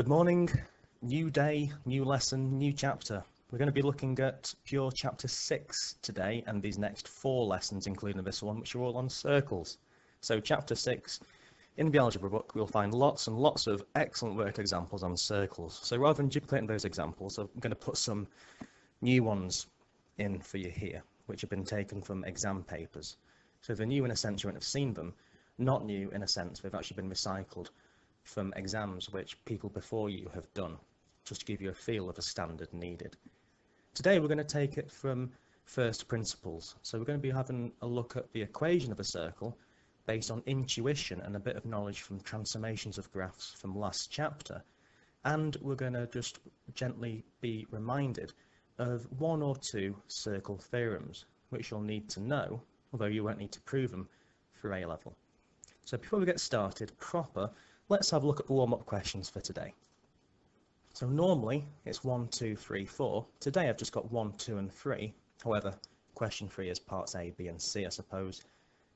Good morning, new day, new lesson, new chapter. We're going to be looking at pure chapter 6 today and these next four lessons, including this one, which are all on circles. So chapter 6, in the algebra book, we'll find lots and lots of excellent work examples on circles. So rather than duplicating those examples, I'm going to put some new ones in for you here, which have been taken from exam papers. So they're new in a sense you won't have seen them, not new in a sense they've actually been recycled from exams which people before you have done, just to give you a feel of the standard needed. Today we're going to take it from first principles. So we're going to be having a look at the equation of a circle based on intuition and a bit of knowledge from transformations of graphs from last chapter. And we're going to just gently be reminded of one or two circle theorems, which you'll need to know, although you won't need to prove them for A-level. So before we get started proper, let's have a look at the warm-up questions for today. So normally it's 1, 2, 3, 4. Today I've just got 1, 2 and 3. However, question 3 is parts A, B and C I suppose.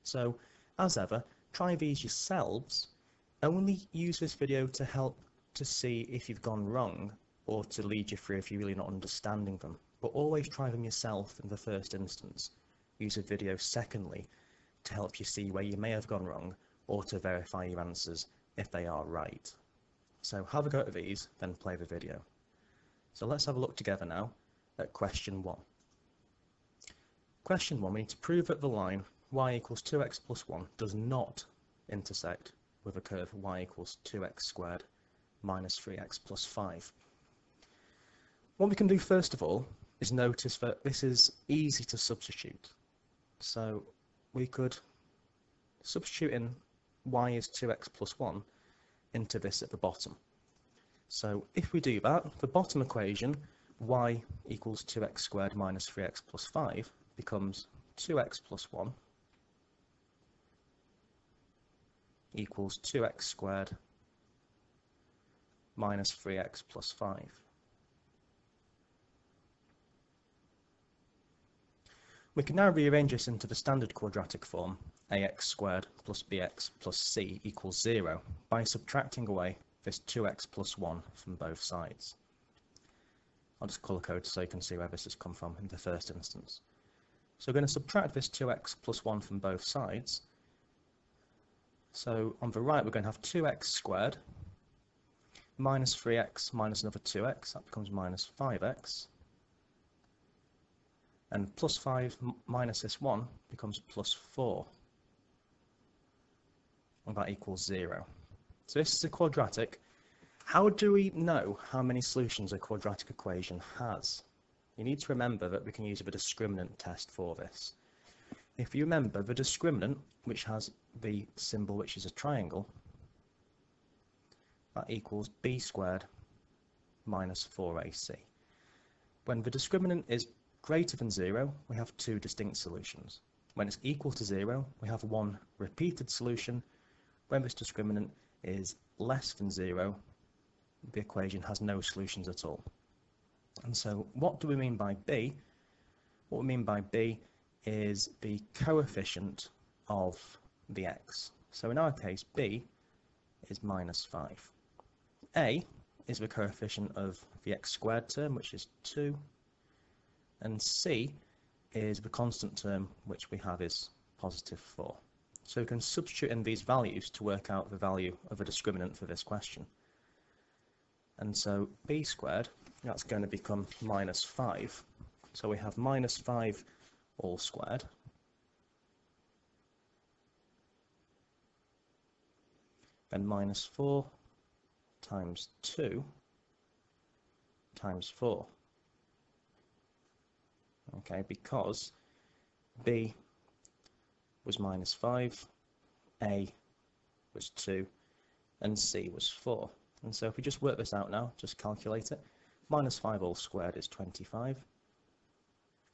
So as ever, try these yourselves. Only use this video to help to see if you've gone wrong or to lead you through if you're really not understanding them. But always try them yourself in the first instance. Use a video secondly to help you see where you may have gone wrong or to verify your answers if they are right. So have a go at these, then play the video. So let's have a look together now at question 1. Question 1, we need to prove that the line y equals 2x plus 1 does not intersect with a curve y equals 2x squared minus 3x plus 5. What we can do first of all is notice that this is easy to substitute. So we could substitute in y is 2x plus 1 into this at the bottom. So if we do that, the bottom equation, y equals 2x squared minus 3x plus 5, becomes 2x plus 1 equals 2x squared minus 3x plus 5. We can now rearrange this into the standard quadratic form ax squared plus bx plus c equals 0 by subtracting away this 2x plus 1 from both sides. I'll just colour code so you can see where this has come from in the first instance. So we're going to subtract this 2x plus 1 from both sides. So on the right we're going to have 2x squared minus 3x minus another 2x, that becomes minus 5x. And plus 5 minus this 1 becomes plus 4 that equals 0. So this is a quadratic. How do we know how many solutions a quadratic equation has? You need to remember that we can use a discriminant test for this. If you remember the discriminant, which has the symbol which is a triangle, that equals b squared minus 4ac. When the discriminant is greater than 0, we have two distinct solutions. When it's equal to 0, we have one repeated solution when this discriminant is less than zero, the equation has no solutions at all. And so what do we mean by b? What we mean by b is the coefficient of the x. So in our case, b is minus 5. a is the coefficient of the x squared term, which is 2. And c is the constant term, which we have is positive 4. So we can substitute in these values to work out the value of a discriminant for this question. And so b squared, that's going to become minus 5. So we have minus 5 all squared. Then minus 4 times 2 times 4. Okay, because b was minus 5, A was 2, and C was 4. And so if we just work this out now, just calculate it, minus 5 all squared is 25.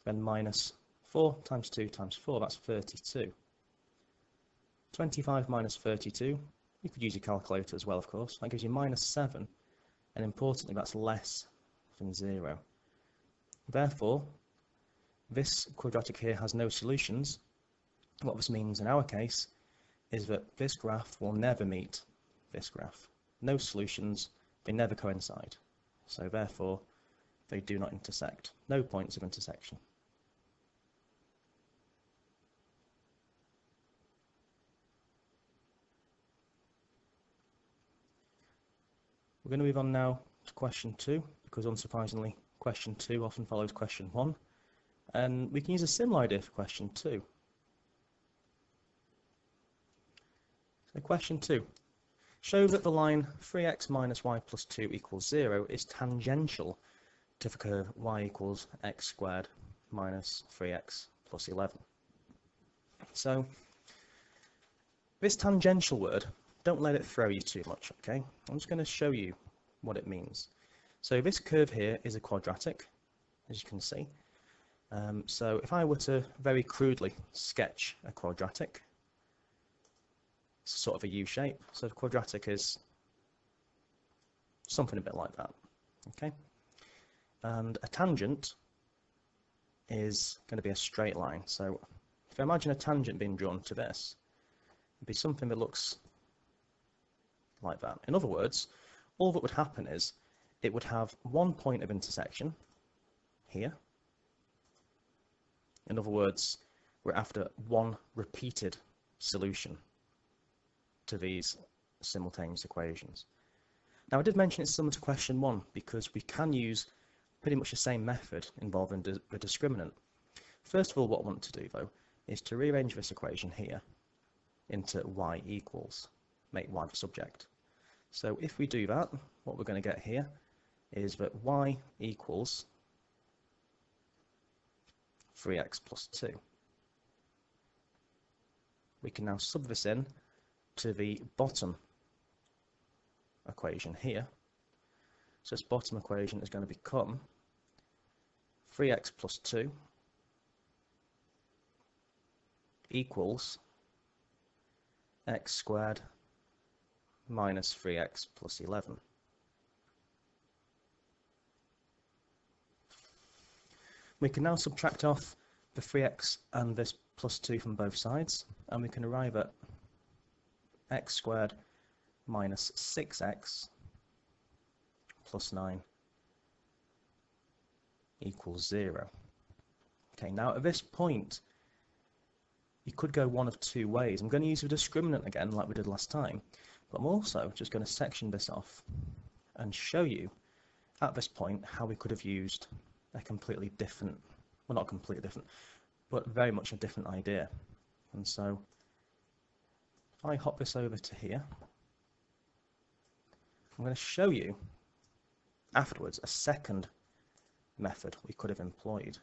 Then minus 4 times 2 times 4, that's 32. 25 minus 32, you could use your calculator as well, of course. That gives you minus 7, and importantly, that's less than 0. Therefore, this quadratic here has no solutions, what this means in our case is that this graph will never meet this graph. No solutions, they never coincide. So therefore, they do not intersect. No points of intersection. We're going to move on now to question two, because unsurprisingly, question two often follows question one. And we can use a similar idea for question two. So question two. Show that the line 3x minus y plus 2 equals 0 is tangential to the curve y equals x squared minus 3x plus 11. So this tangential word, don't let it throw you too much, okay? I'm just going to show you what it means. So this curve here is a quadratic, as you can see. Um, so if I were to very crudely sketch a quadratic, sort of a U shape. So the quadratic is something a bit like that. Okay, and a tangent is going to be a straight line. So if I imagine a tangent being drawn to this, it'd be something that looks like that. In other words, all that would happen is it would have one point of intersection here. In other words, we're after one repeated solution to these simultaneous equations. Now I did mention it's similar to question one because we can use pretty much the same method involving the discriminant. First of all what I want to do though is to rearrange this equation here into y equals, make y the subject. So if we do that, what we're going to get here is that y equals 3x plus 2. We can now sub this in to the bottom equation here. So this bottom equation is going to become 3x plus 2 equals x squared minus 3x plus 11. We can now subtract off the 3x and this plus 2 from both sides and we can arrive at x squared minus 6x plus 9 equals 0. Okay, now at this point, you could go one of two ways. I'm going to use a discriminant again, like we did last time, but I'm also just going to section this off and show you at this point how we could have used a completely different, well not completely different, but very much a different idea. And so if I hop this over to here, I'm going to show you afterwards a second method we could have employed.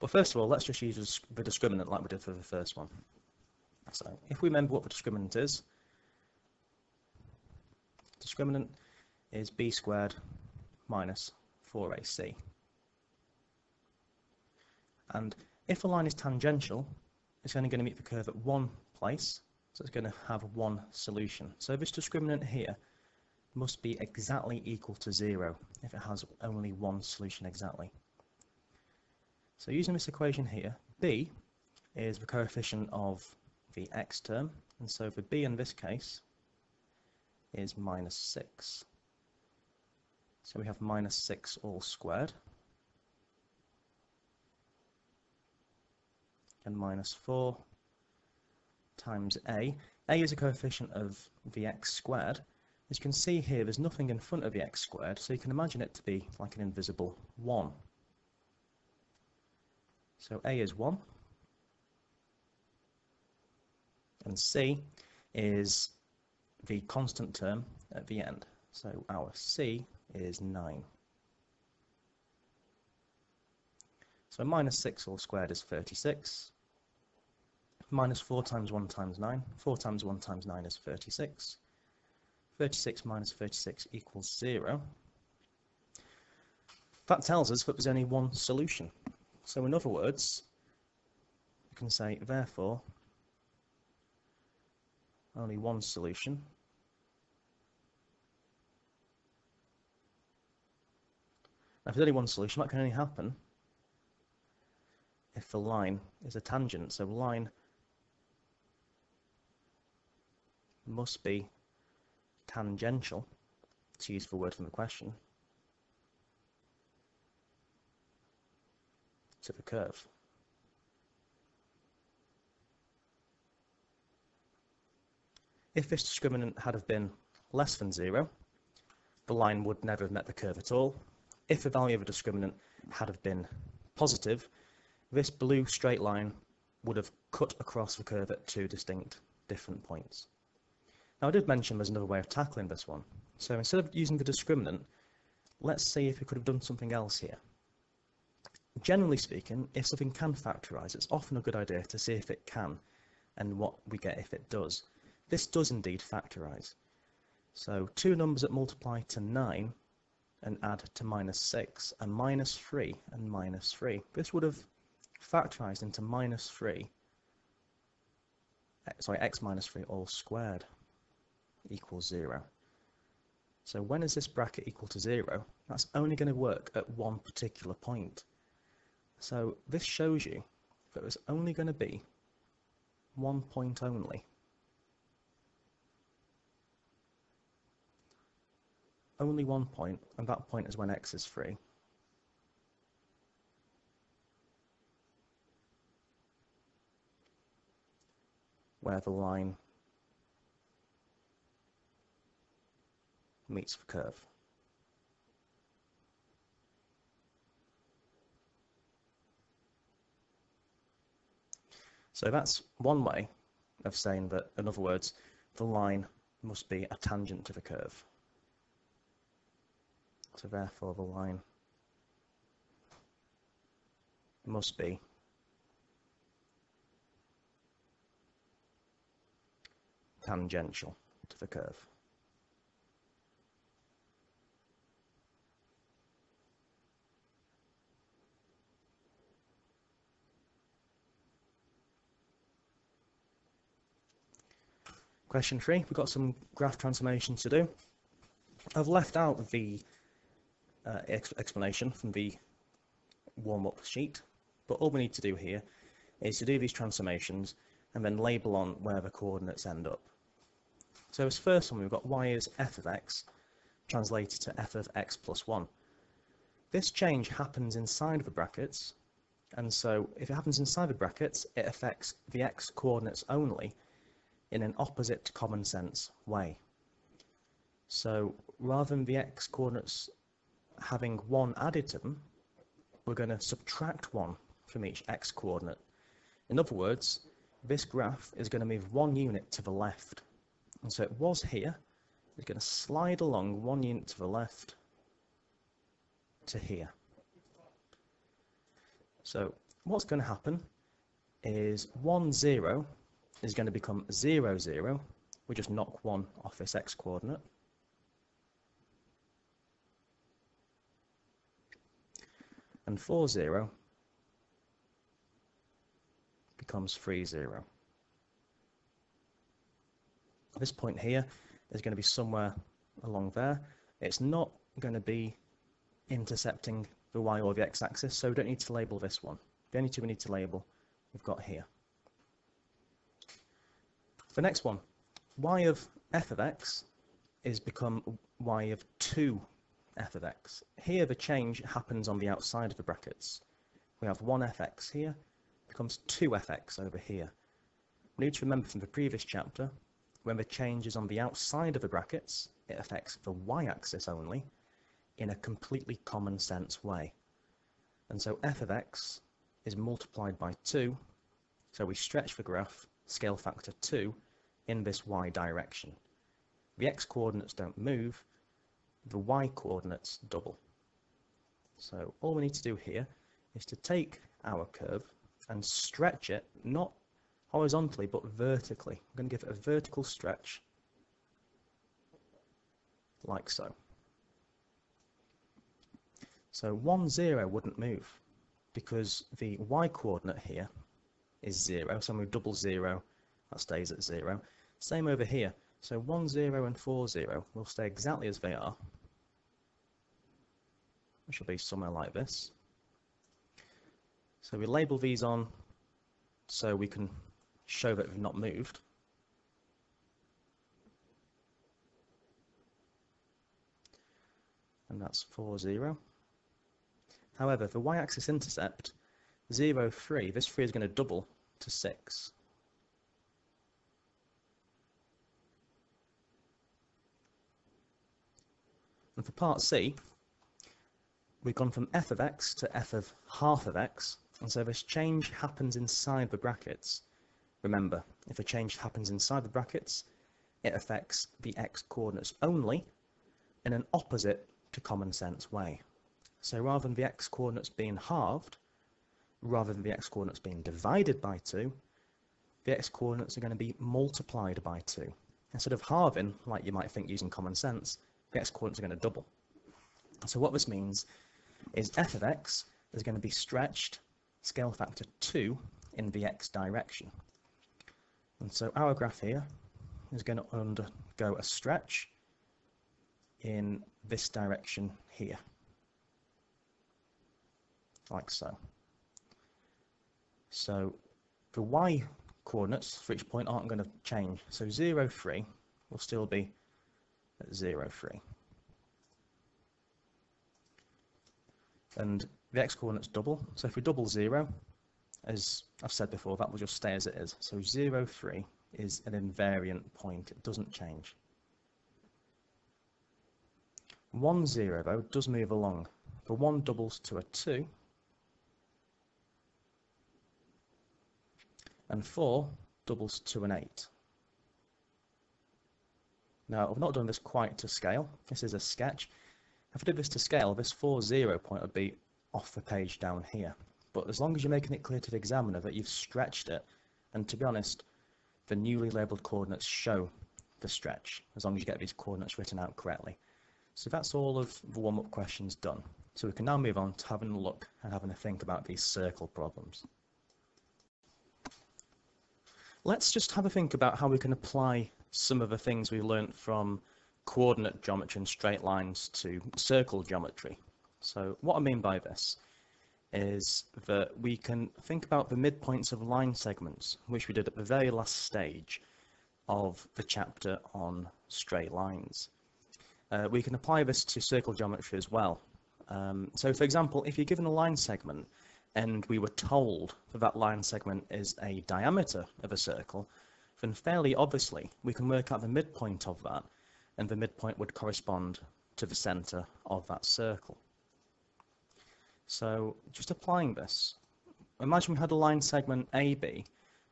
But first of all, let's just use the discriminant like we did for the first one. So if we remember what the discriminant is, discriminant is b squared minus 4ac. And if a line is tangential, it's only going to meet the curve at one place, so it's going to have one solution. So this discriminant here must be exactly equal to zero if it has only one solution exactly. So using this equation here, b is the coefficient of the x term, and so for b in this case is minus 6. So we have minus 6 all squared. And minus 4 times a. a is a coefficient of the x squared. As you can see here, there's nothing in front of the x squared, so you can imagine it to be like an invisible 1. So a is 1, and c is the constant term at the end. So our c is 9. So minus 6 all squared is 36. Minus 4 times 1 times 9. 4 times 1 times 9 is 36. 36 minus 36 equals 0. That tells us that there's only one solution. So in other words, we can say, therefore, only one solution Now, if there's only one solution, that can only happen if the line is a tangent. So line must be tangential, to use the word from the question, to the curve. If this discriminant had have been less than zero, the line would never have met the curve at all. If the value of a discriminant had have been positive, this blue straight line would have cut across the curve at two distinct different points. Now I did mention there's another way of tackling this one. So instead of using the discriminant, let's see if we could have done something else here. Generally speaking, if something can factorise, it's often a good idea to see if it can and what we get if it does. This does indeed factorise. So two numbers that multiply to 9 and add to minus 6 and minus 3 and minus 3. This would have factorised into minus 3, eh, sorry, x minus 3 all squared equals 0. So when is this bracket equal to 0? That's only going to work at one particular point. So this shows you that there's only going to be one point only. only one point, and that point is when x is free. Where the line meets the curve. So that's one way of saying that, in other words, the line must be a tangent to the curve. So therefore the line must be tangential to the curve. Question three, we've got some graph transformations to do. I've left out the uh, ex explanation from the warm-up sheet, but all we need to do here is to do these transformations and then label on where the coordinates end up. So as first one, we've got y is f of x translated to f of x plus 1. This change happens inside the brackets, and so if it happens inside the brackets, it affects the x coordinates only in an opposite common sense way. So rather than the x coordinates having 1 added to them, we're going to subtract 1 from each x coordinate. In other words, this graph is going to move one unit to the left. And so it was here, it's going to slide along one unit to the left to here. So what's going to happen is 1, 0 is going to become 0, 0. We just knock 1 off this x coordinate. and 4, 0 becomes 3, 0. This point here is going to be somewhere along there. It's not going to be intercepting the y or the x-axis, so we don't need to label this one. The only two we need to label we've got here. The next one, y of f of x is become y of 2 f of x. Here the change happens on the outside of the brackets. We have 1fx here, becomes 2fx over here. We need to remember from the previous chapter, when the change is on the outside of the brackets, it affects the y-axis only in a completely common sense way. And so f of x is multiplied by 2, so we stretch the graph, scale factor 2, in this y direction. The x coordinates don't move, the y coordinates double. So all we need to do here is to take our curve and stretch it, not horizontally, but vertically. I'm going to give it a vertical stretch, like so. So 1, 0 wouldn't move, because the y coordinate here is 0, so we double 0, that stays at 0. Same over here. So 1, 0 and 4, 0 will stay exactly as they are, which will be somewhere like this. So we label these on so we can show that they've not moved. and that's 4, 0. However, the y-axis intercept, 0, 3, this 3 is going to double to 6. And for part C, we've gone from f of x to f of half of x, and so this change happens inside the brackets. Remember, if a change happens inside the brackets, it affects the x coordinates only in an opposite to common sense way. So rather than the x coordinates being halved, rather than the x coordinates being divided by 2, the x coordinates are going to be multiplied by 2. Instead of halving, like you might think using common sense, the x coordinates are going to double. So what this means is f of x is going to be stretched scale factor 2 in the x direction. And so our graph here is going to undergo a stretch in this direction here, like so. So the y coordinates for each point aren't going to change. So 0, 3 will still be at 0, 3. And the x-coordinates double, so if we double 0, as I've said before, that will just stay as it is. So 0, 3 is an invariant point, it doesn't change. 1, 0, though, does move along. The 1 doubles to a 2, and 4 doubles to an 8. Now, I've not done this quite to scale. This is a sketch. If I did this to scale, this 4, 0 point would be off the page down here. But as long as you're making it clear to the examiner that you've stretched it, and to be honest, the newly labelled coordinates show the stretch, as long as you get these coordinates written out correctly. So that's all of the warm-up questions done. So we can now move on to having a look and having a think about these circle problems. Let's just have a think about how we can apply some of the things we learnt from coordinate geometry and straight lines to circle geometry. So what I mean by this is that we can think about the midpoints of line segments, which we did at the very last stage of the chapter on straight lines. Uh, we can apply this to circle geometry as well. Um, so for example, if you're given a line segment and we were told that that line segment is a diameter of a circle, then fairly obviously we can work out the midpoint of that, and the midpoint would correspond to the centre of that circle. So just applying this, imagine we had a line segment AB,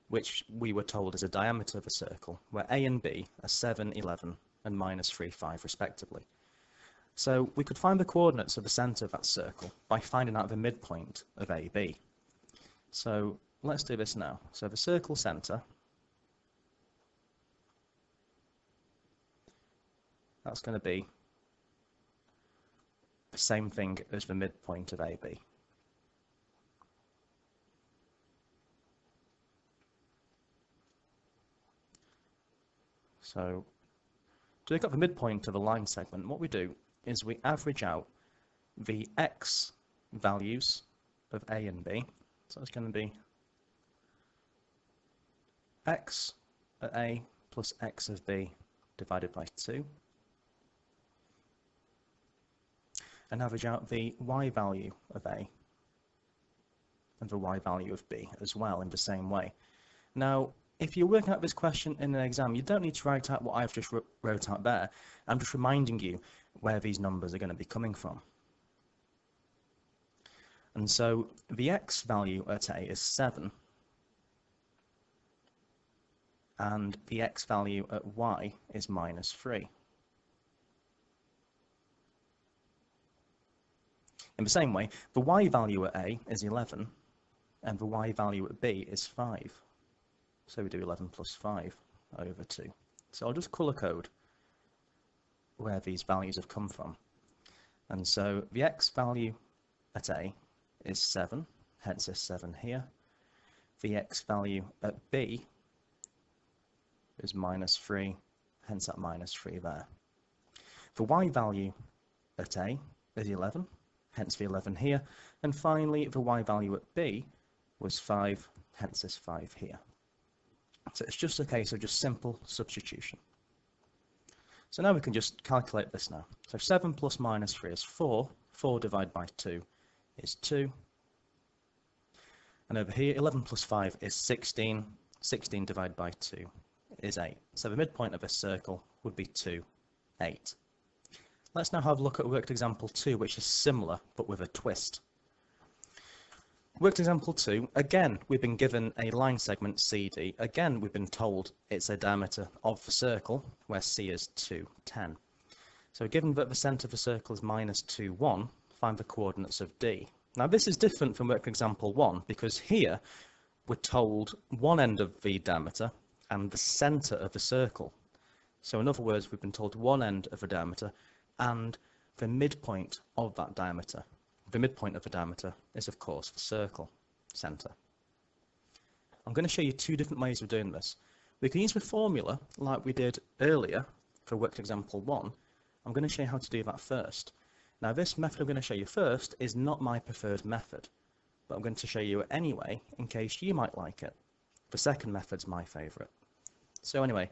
which we were told is a diameter of a circle, where A and B are 7, 11, and minus 3, 5 respectively. So we could find the coordinates of the centre of that circle by finding out the midpoint of AB. So let's do this now. So the circle centre that's going to be the same thing as the midpoint of AB. So to look at the midpoint of a line segment, what we do is we average out the x values of A and B. So it's going to be x at A plus x of B divided by 2. and average out the y value of A and the y value of B as well in the same way. Now, if you're working out this question in an exam, you don't need to write out what I've just wrote out there. I'm just reminding you where these numbers are going to be coming from. And so the x value at A is 7. And the x value at y is minus 3. In the same way, the y value at A is 11, and the y value at B is 5. So we do 11 plus 5 over 2. So I'll just colour code where these values have come from. And so the x value at A is 7, hence this 7 here. The x value at B is minus 3, hence that minus 3 there. The y value at A is 11, hence the 11 here. And finally, the y value at b was 5, hence this 5 here. So it's just a case of just simple substitution. So now we can just calculate this now. So 7 plus minus 3 is 4. 4 divided by 2 is 2. And over here, 11 plus 5 is 16. 16 divided by 2 is 8. So the midpoint of a circle would be 2, 8. Let's now have a look at worked example 2, which is similar, but with a twist. Worked example 2, again, we've been given a line segment CD. Again, we've been told it's a diameter of the circle, where C is 2, 10. So given that the centre of the circle is minus 2, 1, find the coordinates of D. Now this is different from worked example 1, because here we're told one end of the diameter and the centre of the circle. So in other words, we've been told one end of the diameter and the midpoint of that diameter. The midpoint of the diameter is, of course, the circle centre. I'm going to show you two different ways of doing this. We can use the formula like we did earlier for worked example 1. I'm going to show you how to do that first. Now this method I'm going to show you first is not my preferred method, but I'm going to show you it anyway in case you might like it. The second method's my favourite. So anyway,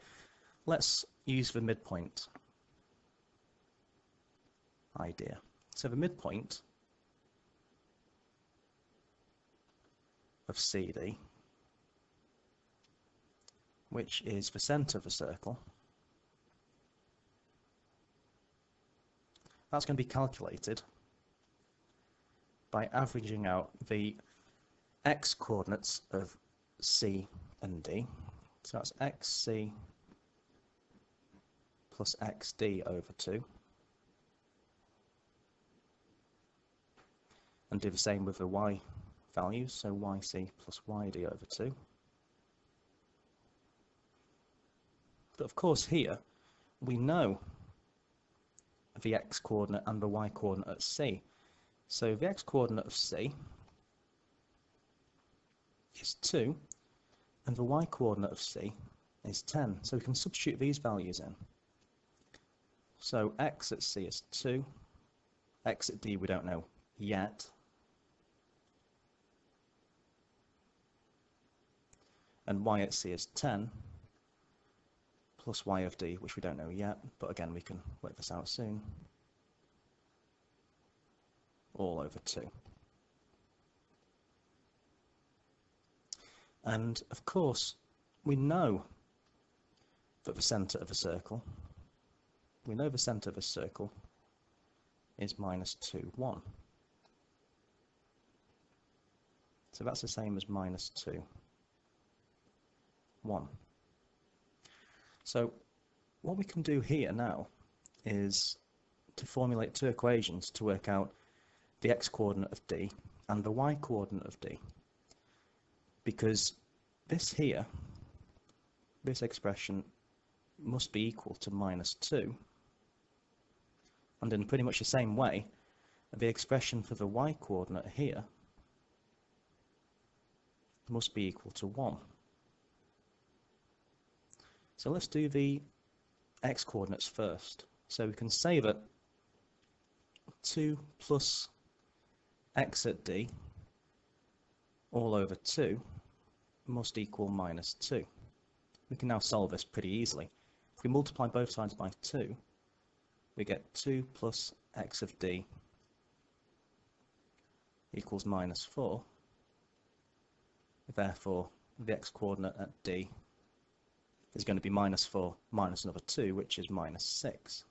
let's use the midpoint idea. So the midpoint of CD, which is the centre of the circle, that's going to be calculated by averaging out the x coordinates of C and D. So that's xc plus xd over 2. and do the same with the y values, so yc plus yd over 2. But of course here, we know the x-coordinate and the y-coordinate at c. So the x-coordinate of c is 2, and the y-coordinate of c is 10. So we can substitute these values in. So x at c is 2, x at d we don't know yet, and y at c is 10 plus y of d, which we don't know yet, but again we can work this out soon, all over 2. And of course, we know that the centre of a circle, we know the centre of a circle is minus 2, 1. So that's the same as minus 2. 1. So what we can do here now is to formulate two equations to work out the x-coordinate of d and the y-coordinate of d. Because this here, this expression must be equal to minus 2. And in pretty much the same way, the expression for the y-coordinate here must be equal to 1. So let's do the x coordinates first. So we can say that 2 plus x at d all over 2 must equal minus 2. We can now solve this pretty easily. If we multiply both sides by 2, we get 2 plus x of d equals minus 4. Therefore, the x-coordinate at d is going to be minus 4 minus another 2, which is minus 6.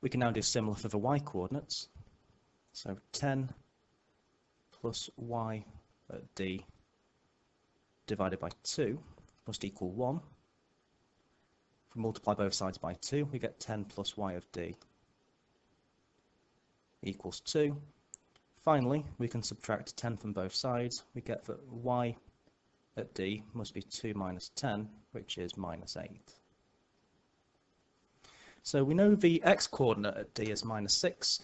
We can now do similar for the y-coordinates. So 10 plus y at d divided by 2 must equal 1. If we multiply both sides by 2, we get 10 plus y of d equals 2. Finally, we can subtract 10 from both sides. We get that y at d must be 2 minus 10, which is minus 8. So we know the x-coordinate at d is minus 6,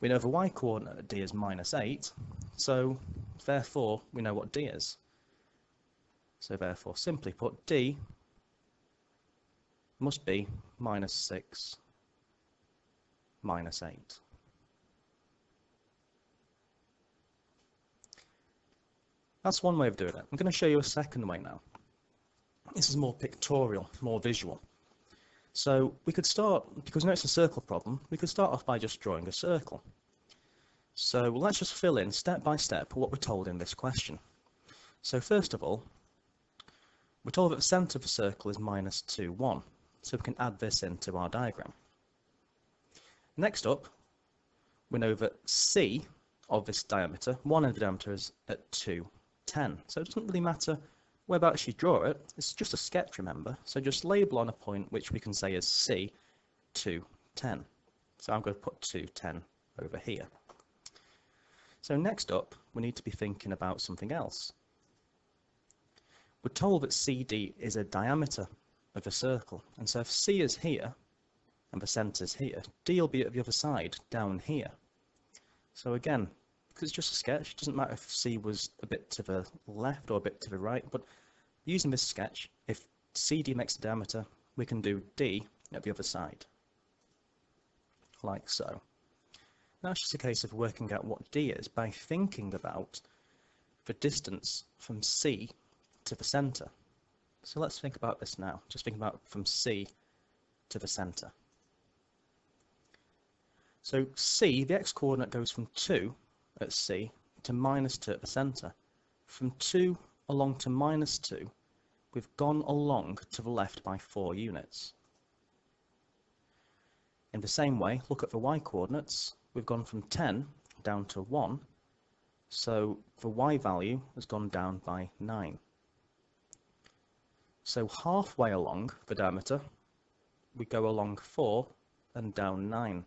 we know the y-coordinate at d is minus 8, so therefore we know what d is. So therefore, simply put, d must be minus 6 minus 8. That's one way of doing it. I'm going to show you a second way now. this is more pictorial, more visual. So we could start, because now it's a circle problem, we could start off by just drawing a circle. So let's just fill in step by step what we're told in this question. So first of all, we're told that the centre of the circle is minus 2, 1. So we can add this into our diagram. Next up, we know that C of this diameter, one end of the diameter is at 2, 10. So it doesn't really matter whereabouts you draw it, it's just a sketch, remember. So just label on a point which we can say is C, 2, 10. So I'm going to put 2, 10 over here. So next up, we need to be thinking about something else. We're told that CD is a diameter of a circle, and so if C is here, and the centre is here, D will be at the other side, down here. So again, because it's just a sketch, it doesn't matter if C was a bit to the left or a bit to the right, but using this sketch, if CD makes a diameter, we can do D at the other side, like so. Now it's just a case of working out what D is by thinking about the distance from C to the centre. So let's think about this now. Just think about from C to the centre. So C, the x-coordinate goes from 2 at C to minus 2 at the centre. From 2 along to minus 2, we've gone along to the left by 4 units. In the same way, look at the y-coordinates. We've gone from 10 down to 1, so the y value has gone down by 9. So halfway along the diameter, we go along 4 and down 9.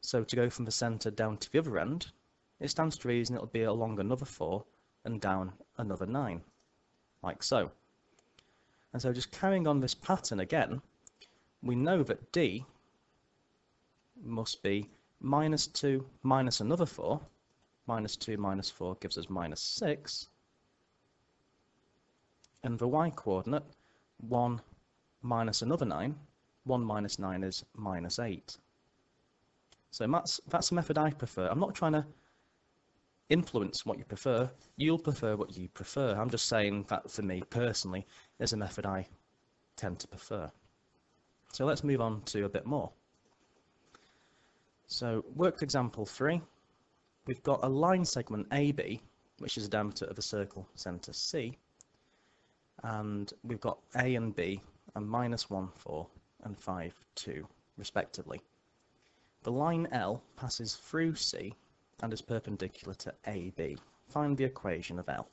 So to go from the centre down to the other end, it stands to reason it'll be along another 4 and down another 9, like so. And so just carrying on this pattern again, we know that D must be minus 2 minus another 4. Minus 2 minus 4 gives us minus 6. And the y-coordinate, 1 minus another 9. 1 minus 9 is minus 8. So that's, that's the method I prefer. I'm not trying to influence what you prefer. You'll prefer what you prefer. I'm just saying that for me personally is a method I tend to prefer. So let's move on to a bit more. So worked example 3. We've got a line segment AB, which is a diameter of a circle centre C. And we've got A and B and minus 1, 4 and 5, 2 respectively. The line L passes through C and is perpendicular to AB. Find the equation of L.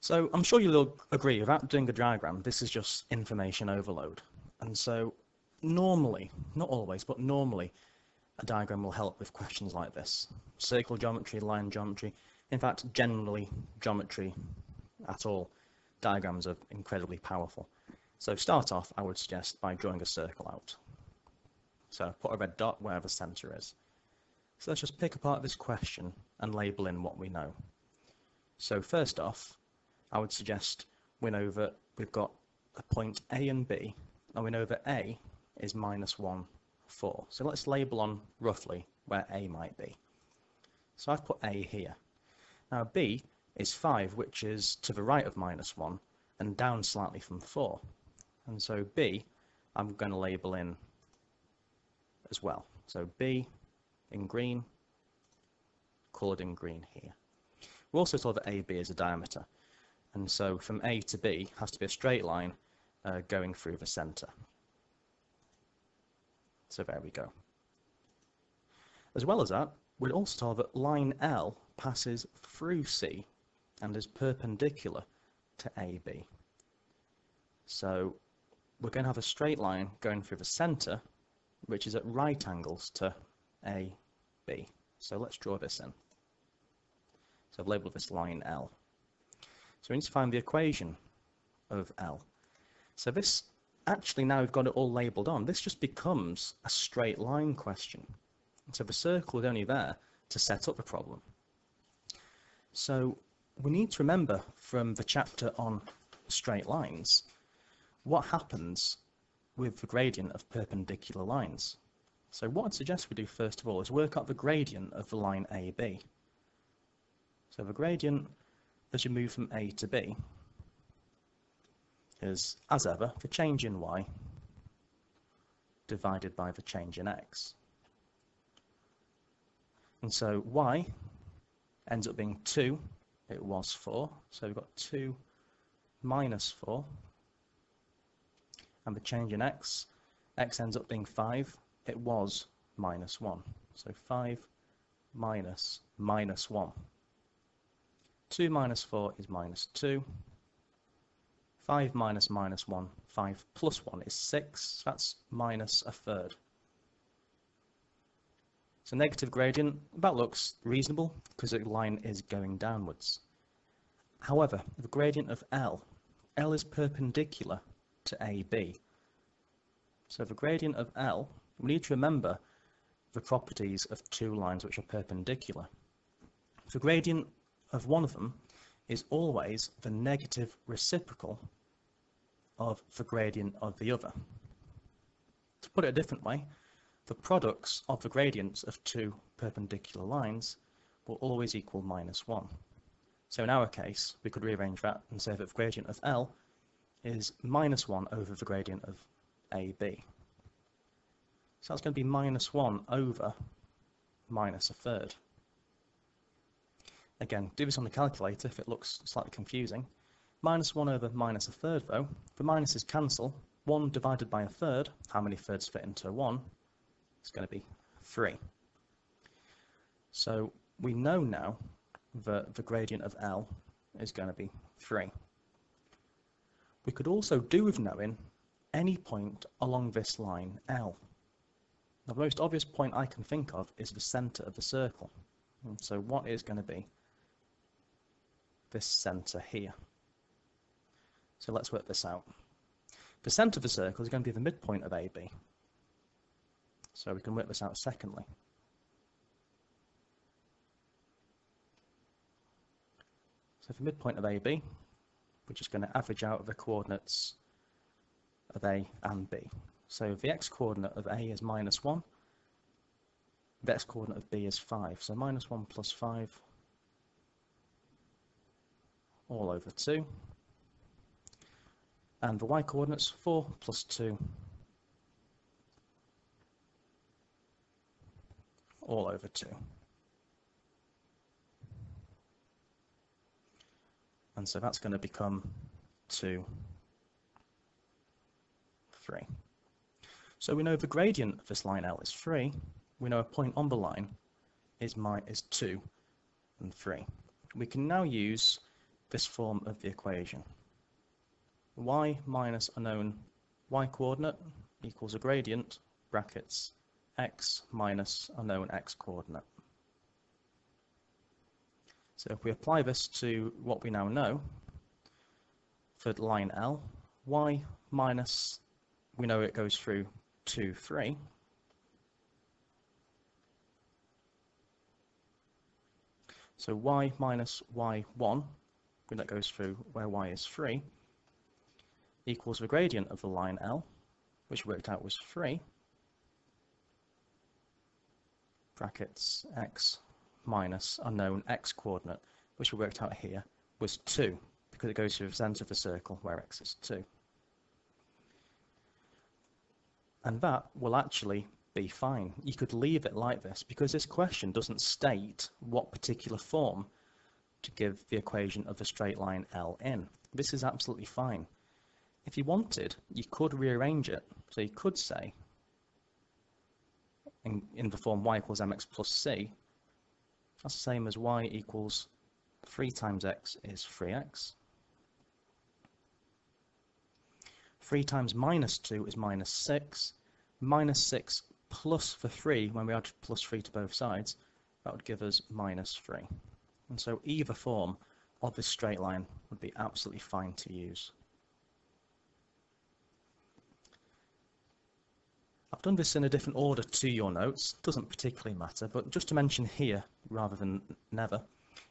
So I'm sure you'll agree, without doing a diagram, this is just information overload. And so normally, not always, but normally, a diagram will help with questions like this. Circle geometry, line geometry, in fact, generally geometry at all, diagrams are incredibly powerful. So start off, I would suggest, by drawing a circle out. So put a red dot where the centre is. So let's just pick apart this question and label in what we know. So first off, I would suggest we know that we've got a point A and B, and we know that A is minus 1, 4. So let's label on roughly where A might be. So I've put A here. Now B is 5, which is to the right of minus 1, and down slightly from 4. And so B, I'm going to label in as well. So B in green, coloured in green here. We also saw that AB is a diameter, and so from A to B has to be a straight line uh, going through the centre. So there we go. As well as that, we're also saw that line L passes through C and is perpendicular to AB. So we're going to have a straight line going through the centre which is at right angles to AB. So let's draw this in. So I've labelled this line L. So we need to find the equation of L. So this, actually now we've got it all labelled on, this just becomes a straight line question. So the circle is only there to set up the problem. So we need to remember from the chapter on straight lines, what happens with the gradient of perpendicular lines. So what I'd suggest we do first of all is work out the gradient of the line AB. So the gradient as you move from A to B is, as ever, the change in y divided by the change in x. And so y ends up being 2, it was 4, so we've got 2 minus 4, and the change in x, x ends up being 5, it was minus 1. So 5 minus minus 1. 2 minus 4 is minus 2. 5 minus minus 1, 5 plus 1 is 6. That's minus a third. So negative gradient, that looks reasonable because the line is going downwards. However, the gradient of L, L is perpendicular to AB. So the gradient of L, we need to remember the properties of two lines which are perpendicular. The gradient of one of them is always the negative reciprocal of the gradient of the other. To put it a different way, the products of the gradients of two perpendicular lines will always equal minus 1. So in our case, we could rearrange that and say that the gradient of L is minus 1 over the gradient of AB. So that's going to be minus 1 over minus a third. Again, do this on the calculator if it looks slightly confusing. Minus 1 over minus a third though, the minuses cancel. 1 divided by a third, how many thirds fit into 1? It's going to be 3. So we know now that the gradient of L is going to be 3. We could also do with knowing any point along this line L. The most obvious point I can think of is the centre of the circle. And so what is going to be this centre here? So let's work this out. The centre of the circle is going to be the midpoint of AB. So we can work this out secondly. So for midpoint of AB, we're just going to average out the coordinates of A and B. So the x-coordinate of A is minus 1, the x-coordinate of B is 5. So minus 1 plus 5 all over 2. And the y-coordinates 4 plus 2 all over 2. And so that's going to become 2, 3. So we know the gradient of this line L is 3. We know a point on the line is, my, is 2 and 3. We can now use this form of the equation. y minus a known y coordinate equals a gradient, brackets, x minus a known x coordinate. So if we apply this to what we now know, for line L, y minus, we know it goes through 2, 3. So y minus y1, that goes through where y is 3, equals the gradient of the line L, which worked out was 3, brackets x minus unknown x coordinate, which we worked out here, was 2, because it goes through the centre of the circle where x is 2. And that will actually be fine. You could leave it like this because this question doesn't state what particular form to give the equation of the straight line L in. This is absolutely fine. If you wanted, you could rearrange it. So you could say, in, in the form y equals mx plus c, that's the same as y equals 3 times x is 3x. 3 times minus 2 is minus 6. Minus 6 plus the 3, when we add plus 3 to both sides, that would give us minus 3. And so either form of this straight line would be absolutely fine to use. I've done this in a different order to your notes, doesn't particularly matter, but just to mention here, rather than never,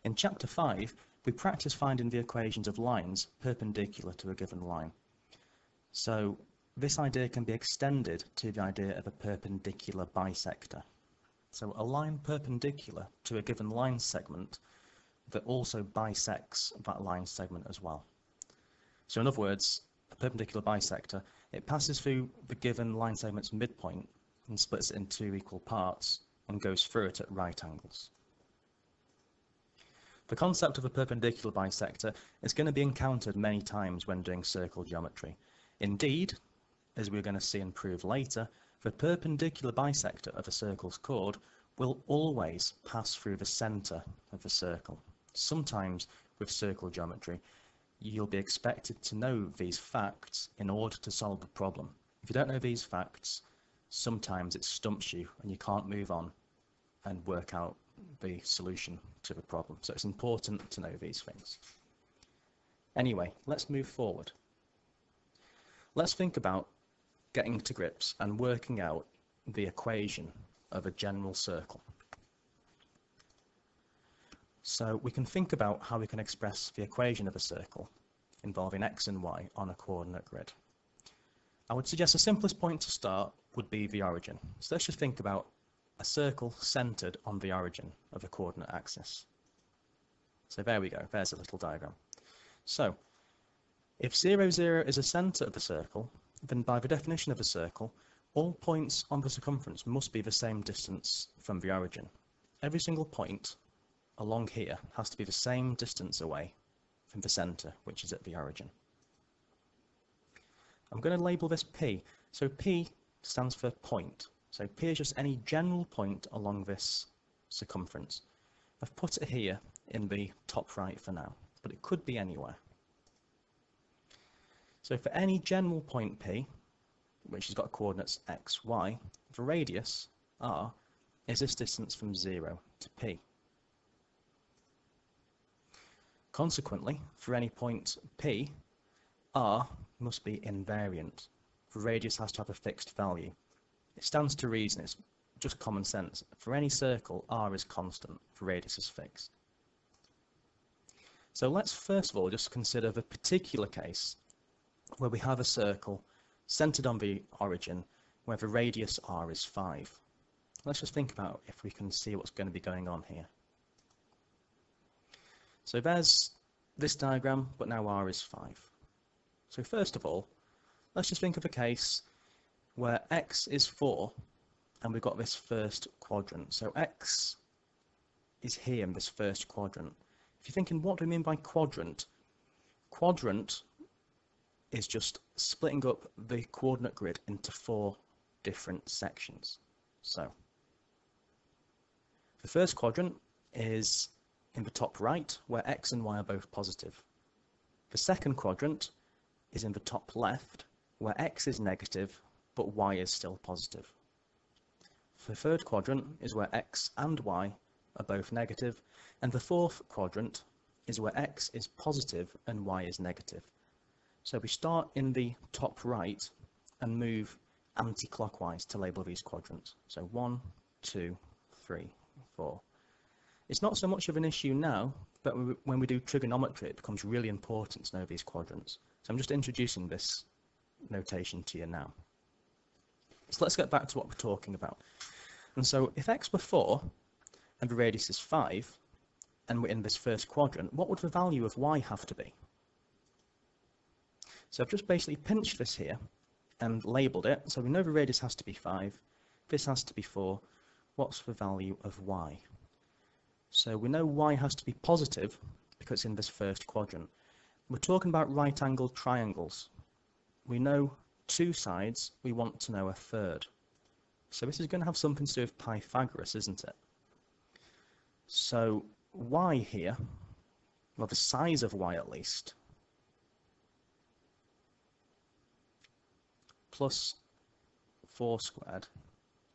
in chapter 5, we practice finding the equations of lines perpendicular to a given line. So this idea can be extended to the idea of a perpendicular bisector. So a line perpendicular to a given line segment that also bisects that line segment as well. So in other words, a perpendicular bisector, it passes through the given line segment's midpoint and splits it into two equal parts and goes through it at right angles. The concept of a perpendicular bisector is going to be encountered many times when doing circle geometry. Indeed, as we're going to see and prove later, the perpendicular bisector of a circle's chord will always pass through the centre of the circle. Sometimes with circle geometry, you'll be expected to know these facts in order to solve the problem. If you don't know these facts, sometimes it stumps you and you can't move on and work out the solution to the problem. So it's important to know these things. Anyway, let's move forward. Let's think about getting to grips and working out the equation of a general circle. So we can think about how we can express the equation of a circle involving x and y on a coordinate grid. I would suggest the simplest point to start would be the origin. So let's just think about a circle centered on the origin of a coordinate axis. So there we go, there's a little diagram. So if 0, 0 is a center of the circle, then by the definition of a circle, all points on the circumference must be the same distance from the origin. Every single point along here has to be the same distance away from the center, which is at the origin. I'm going to label this P. So P stands for point. So P is just any general point along this circumference. I've put it here in the top right for now, but it could be anywhere. So for any general point P, which has got coordinates x, y, the radius, r, is this distance from 0 to P. Consequently, for any point P, r must be invariant. The radius has to have a fixed value. It stands to reason, it's just common sense. For any circle, r is constant, the radius is fixed. So let's first of all just consider the particular case where we have a circle centered on the origin where the radius r is 5. Let's just think about if we can see what's going to be going on here. So there's this diagram, but now r is 5. So first of all, let's just think of a case where x is 4 and we've got this first quadrant. So x is here in this first quadrant. If you're thinking, what do we mean by quadrant? Quadrant is just splitting up the coordinate grid into four different sections. So, the first quadrant is in the top right, where x and y are both positive. The second quadrant is in the top left, where x is negative but y is still positive. The third quadrant is where x and y are both negative, and the fourth quadrant is where x is positive and y is negative. So we start in the top right and move anti-clockwise to label these quadrants. So one, two, three, four. It's not so much of an issue now, but when we do trigonometry, it becomes really important to know these quadrants. So I'm just introducing this notation to you now. So let's get back to what we're talking about. And so if x were 4 and the radius is 5, and we're in this first quadrant, what would the value of y have to be? So I've just basically pinched this here and labelled it. So we know the radius has to be 5, this has to be 4. What's the value of y? So we know y has to be positive because it's in this first quadrant. We're talking about right angled triangles. We know two sides, we want to know a third. So this is going to have something to do with Pythagoras, isn't it? So y here, well the size of y at least, plus 4 squared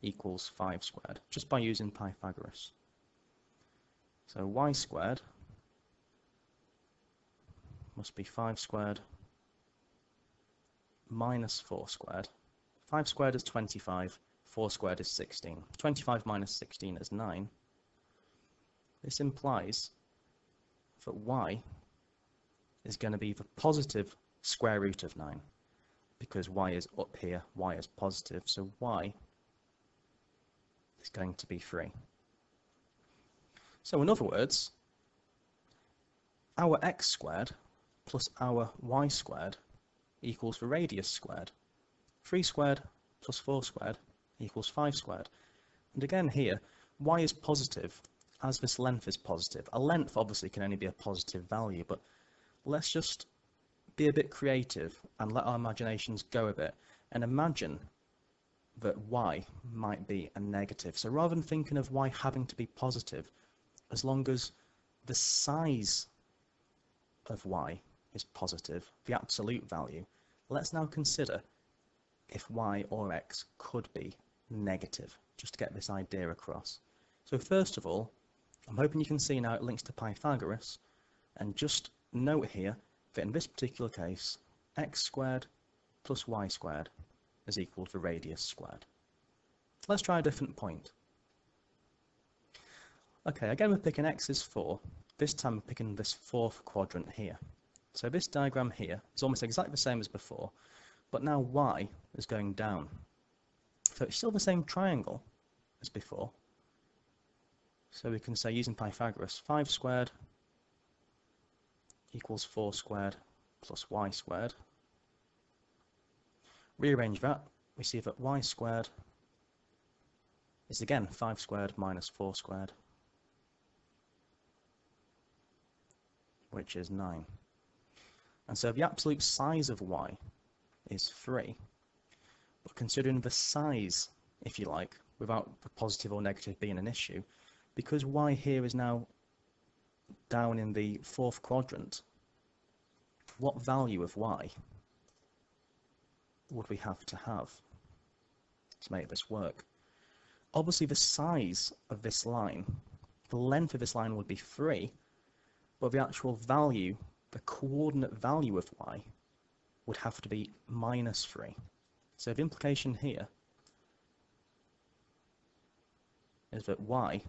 equals 5 squared, just by using Pythagoras. So y squared must be 5 squared minus 4 squared. 5 squared is 25, 4 squared is 16. 25 minus 16 is 9. This implies that y is going to be the positive square root of 9 because y is up here, y is positive, so y is going to be 3. So in other words, our x squared plus our y squared equals the radius squared. 3 squared plus 4 squared equals 5 squared. And again here, y is positive as this length is positive. A length obviously can only be a positive value, but let's just be a bit creative and let our imaginations go a bit and imagine that y might be a negative. So rather than thinking of y having to be positive, as long as the size of y is positive, the absolute value, let's now consider if y or x could be negative, just to get this idea across. So first of all, I'm hoping you can see now it links to Pythagoras, and just note here that in this particular case, x squared plus y squared is equal to radius squared. Let's try a different point. Okay, again we're picking x is 4. This time we're picking this fourth quadrant here. So this diagram here is almost exactly the same as before, but now y is going down. So it's still the same triangle as before. So we can say using Pythagoras, 5 squared equals 4 squared plus y squared. Rearrange that, we see that y squared is again 5 squared minus 4 squared, which is 9. And so the absolute size of y is 3. But considering the size, if you like, without the positive or negative being an issue, because y here is now down in the fourth quadrant, what value of y would we have to have to make this work? Obviously the size of this line, the length of this line would be 3, but the actual value, the coordinate value of y, would have to be minus 3. So the implication here is that y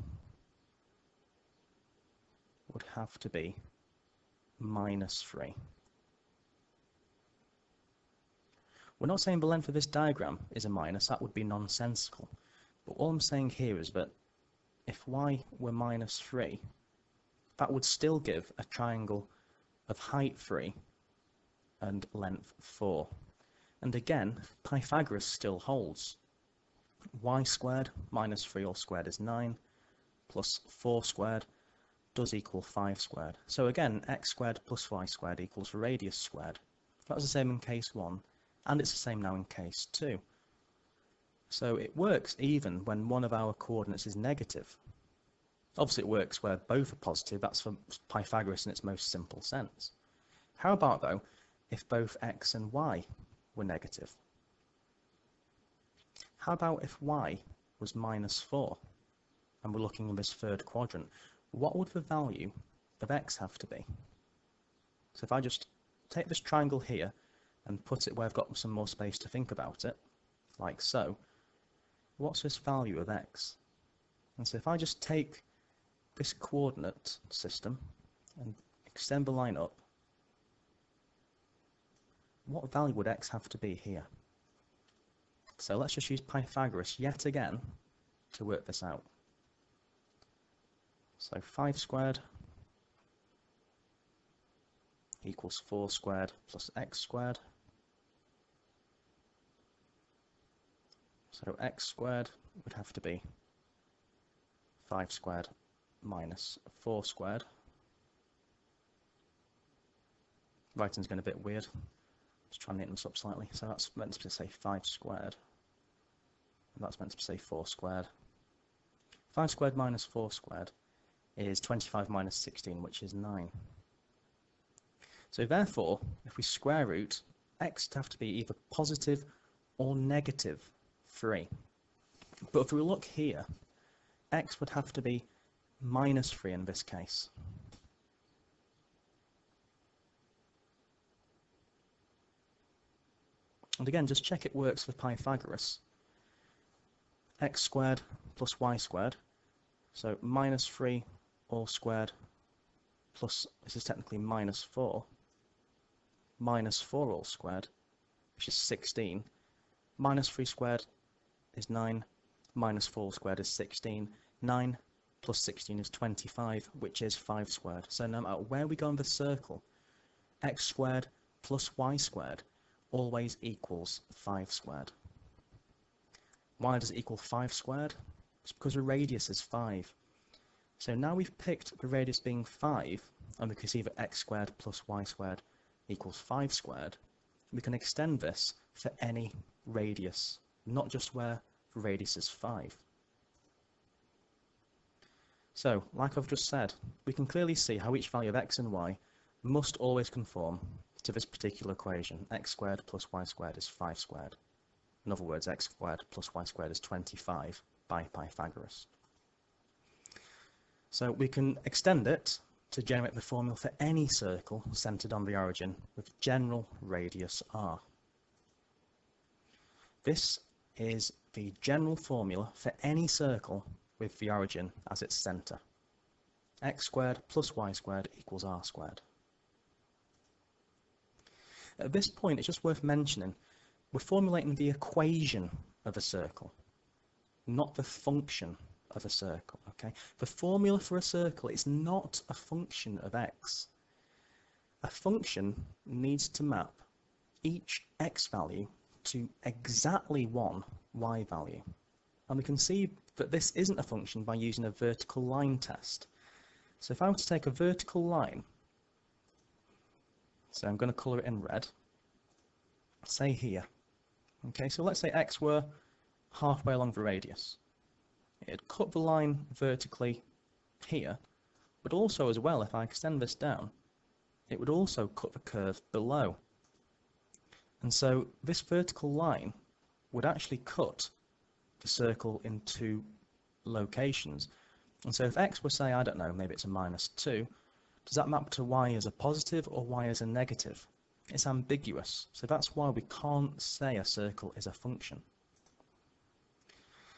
would have to be minus 3. We're not saying the length of this diagram is a minus, that would be nonsensical. But all I'm saying here is that if y were minus 3, that would still give a triangle of height 3 and length 4. And again, Pythagoras still holds. y squared minus 3 all squared is 9, plus 4 squared does equal 5 squared. So again, x squared plus y squared equals radius squared. That was the same in case 1, and it's the same now in case 2. So it works even when one of our coordinates is negative. Obviously it works where both are positive, that's for Pythagoras in its most simple sense. How about though, if both x and y were negative? How about if y was minus 4, and we're looking in this third quadrant, what would the value of x have to be? So if I just take this triangle here and put it where I've got some more space to think about it, like so, what's this value of x? And so if I just take this coordinate system and extend the line up, what value would x have to be here? So let's just use Pythagoras yet again to work this out. So 5 squared equals 4 squared plus x squared. So x squared would have to be 5 squared minus 4 squared. Writing's going a bit weird. Just trying to neaten this up slightly. So that's meant to say 5 squared. And that's meant to say 4 squared. 5 squared minus 4 squared is 25 minus 16, which is 9. So therefore, if we square root, x would have to be either positive or negative 3. But if we look here, x would have to be minus 3 in this case. And again, just check it works with Pythagoras. x squared plus y squared, so minus 3 all squared plus, this is technically minus 4, minus 4 all squared, which is 16, minus 3 squared is 9, minus 4 squared is 16, 9 plus 16 is 25, which is 5 squared. So no matter where we go in the circle, x squared plus y squared always equals 5 squared. Why does it equal 5 squared? It's because the radius is 5. So now we've picked the radius being 5, and we can see that x squared plus y squared equals 5 squared, we can extend this for any radius, not just where the radius is 5. So, like I've just said, we can clearly see how each value of x and y must always conform to this particular equation. x squared plus y squared is 5 squared. In other words, x squared plus y squared is 25 by Pythagoras. So we can extend it to generate the formula for any circle centered on the origin with general radius r. This is the general formula for any circle with the origin as its center. x squared plus y squared equals r squared. At this point, it's just worth mentioning, we're formulating the equation of a circle, not the function of a circle, okay? The formula for a circle is not a function of x. A function needs to map each x value to exactly one y value. And we can see that this isn't a function by using a vertical line test. So if I were to take a vertical line so I'm going to colour it in red. Say here. Okay, so let's say x were halfway along the radius. It'd cut the line vertically here, but also as well, if I extend this down, it would also cut the curve below. And so this vertical line would actually cut the circle in two locations. And so if x were, say, I don't know, maybe it's a minus 2, does that map to y as a positive or y as a negative? It's ambiguous, so that's why we can't say a circle is a function.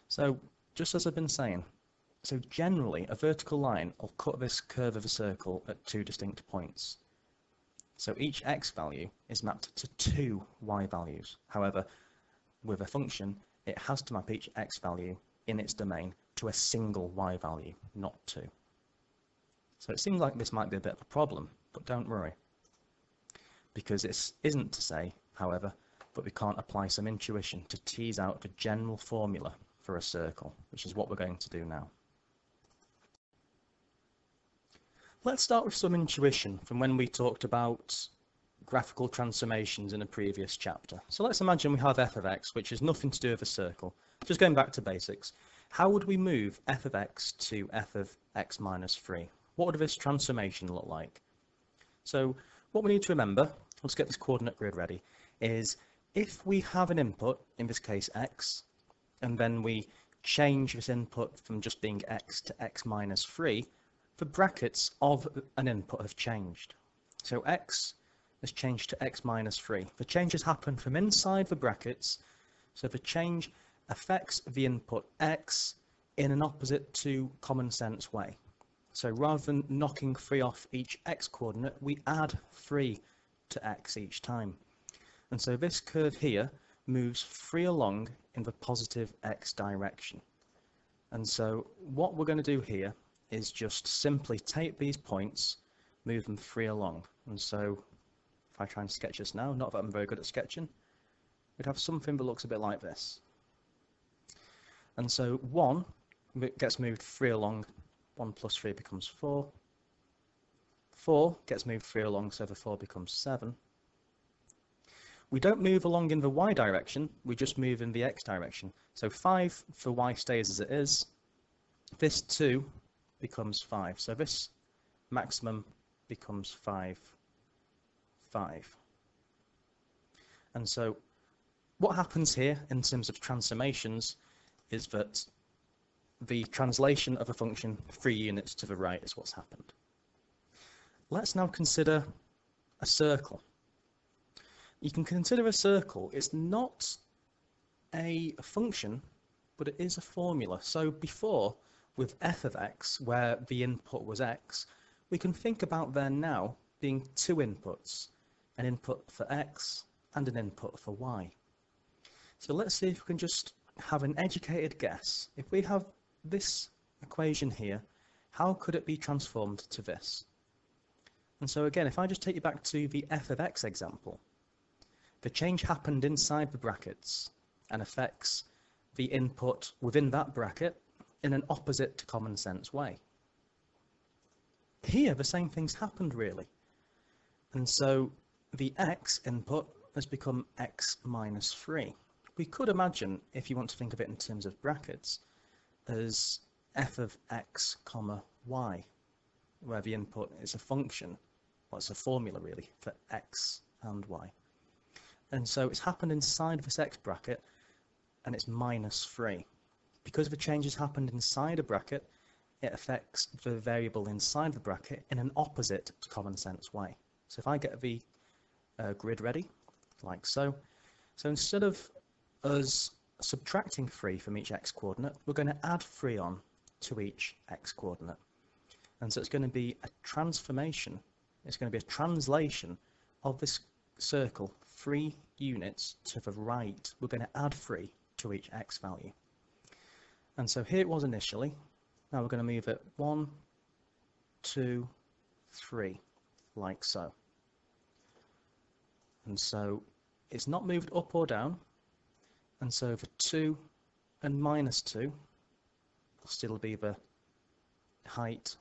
So, just as I've been saying, so generally a vertical line will cut this curve of a circle at two distinct points. So each x value is mapped to two y values. However, with a function, it has to map each x value in its domain to a single y value, not two. So it seems like this might be a bit of a problem, but don't worry. Because this isn't to say, however, that we can't apply some intuition to tease out the general formula for a circle, which is what we're going to do now. Let's start with some intuition from when we talked about graphical transformations in a previous chapter. So let's imagine we have f of x, which is nothing to do with a circle. Just going back to basics, how would we move f of x to f of x minus 3? what would this transformation look like? So what we need to remember, let's get this coordinate grid ready, is if we have an input, in this case x, and then we change this input from just being x to x minus 3, the brackets of an input have changed. So x has changed to x minus 3. The changes happen from inside the brackets, so the change affects the input x in an opposite to common sense way. So rather than knocking 3 off each x coordinate, we add 3 to x each time. And so this curve here moves free along in the positive x direction. And so what we're going to do here is just simply take these points, move them free along. And so if I try and sketch this now, not that I'm very good at sketching, we'd have something that looks a bit like this. And so 1 gets moved 3 along 1 plus 3 becomes 4. 4 gets moved 3 along, so the 4 becomes 7. We don't move along in the y direction, we just move in the x direction. So 5 for y stays as it is. This 2 becomes 5. So this maximum becomes 5, 5. And so what happens here in terms of transformations is that the translation of a function three units to the right is what's happened. Let's now consider a circle. You can consider a circle, it's not a function, but it is a formula. So before, with f of x, where the input was x, we can think about there now being two inputs, an input for x and an input for y. So let's see if we can just have an educated guess. If we have this equation here, how could it be transformed to this? And so again, if I just take you back to the f of x example, the change happened inside the brackets and affects the input within that bracket in an opposite to common sense way. Here, the same thing's happened really. And so the x input has become x minus 3. We could imagine, if you want to think of it in terms of brackets, as f of x comma y, where the input is a function, well it's a formula really, for x and y. And so it's happened inside this x bracket, and it's minus 3. Because the change has happened inside a bracket, it affects the variable inside the bracket in an opposite common sense way. So if I get the uh, grid ready, like so, so instead of us subtracting 3 from each x coordinate, we're going to add 3 on to each x coordinate. And so it's going to be a transformation, it's going to be a translation of this circle 3 units to the right. We're going to add 3 to each x value. And so here it was initially. Now we're going to move it one, two, three, like so. And so it's not moved up or down. And so the 2 and minus 2 will still be the height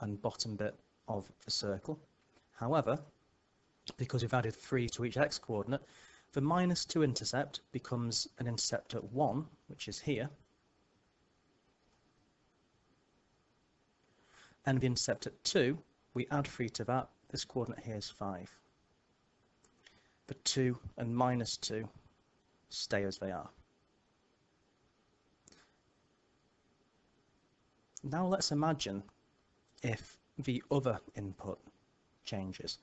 and bottom bit of the circle. However, because we've added 3 to each x coordinate, the minus 2 intercept becomes an intercept at 1, which is here, and the intercept at 2, we add 3 to that, this coordinate here is 5. The 2 and minus 2 stay as they are. Now let's imagine if the other input changes.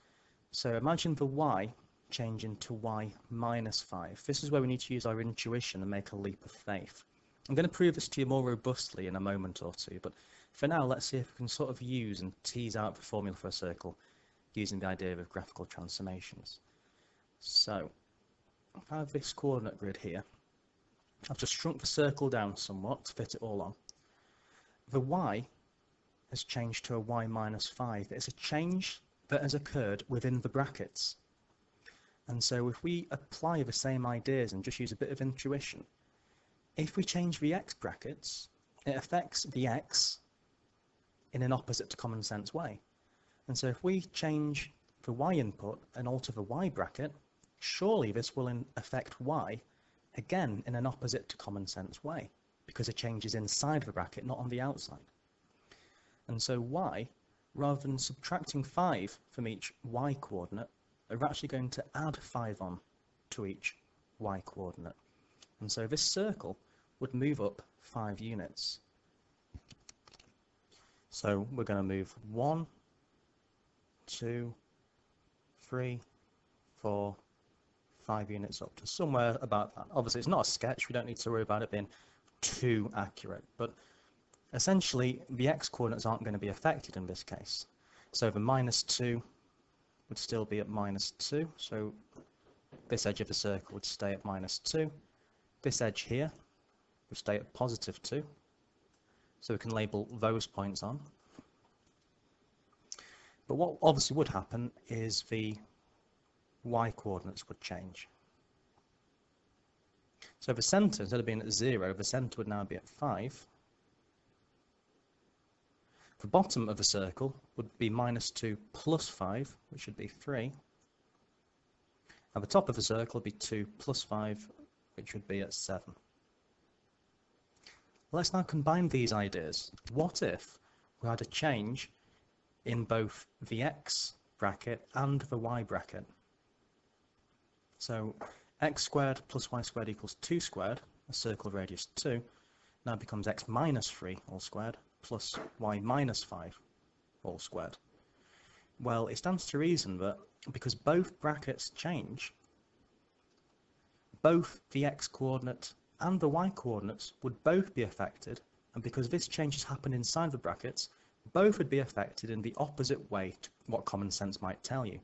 So imagine the y changing to y minus 5. This is where we need to use our intuition and make a leap of faith. I'm going to prove this to you more robustly in a moment or two, but for now let's see if we can sort of use and tease out the formula for a circle using the idea of graphical transformations. So, I have this coordinate grid here, I've just shrunk the circle down somewhat to fit it all on. The y has changed to a y minus 5. It's a change that has occurred within the brackets. And so if we apply the same ideas and just use a bit of intuition, if we change the x brackets, it affects the x in an opposite to common sense way. And so if we change the y input and alter the y bracket, surely this will affect y again in an opposite to common sense way because it changes inside the bracket, not on the outside. And so y, rather than subtracting 5 from each y coordinate, we're actually going to add 5 on to each y coordinate. And so this circle would move up 5 units. So we're going to move 1, 2, 3, 4, five units up to somewhere about that. Obviously, it's not a sketch. We don't need to worry about it being too accurate, but essentially, the x-coordinates aren't going to be affected in this case. So the minus 2 would still be at minus 2, so this edge of the circle would stay at minus 2. This edge here would stay at positive 2, so we can label those points on. But what obviously would happen is the y coordinates would change. So the centre, instead of being at 0, the centre would now be at 5. The bottom of the circle would be minus 2 plus 5, which would be 3. And the top of the circle would be 2 plus 5, which would be at 7. Let's now combine these ideas. What if we had a change in both the x bracket and the y bracket? So x squared plus y squared equals 2 squared, a circle radius 2, now becomes x minus 3 all squared plus y minus 5 all squared. Well, it stands to reason that because both brackets change, both the x-coordinate and the y-coordinates would both be affected, and because this change has happened inside the brackets, both would be affected in the opposite way to what common sense might tell you.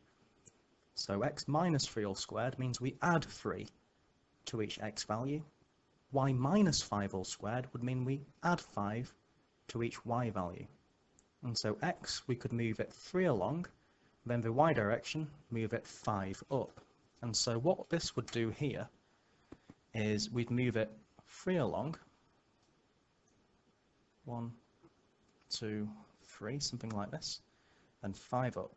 So x minus 3 all squared means we add 3 to each x value. y minus 5 all squared would mean we add 5 to each y value. And so x, we could move it 3 along, then the y direction, move it 5 up. And so what this would do here is we'd move it 3 along, 1, 2, 3, something like this, and 5 up.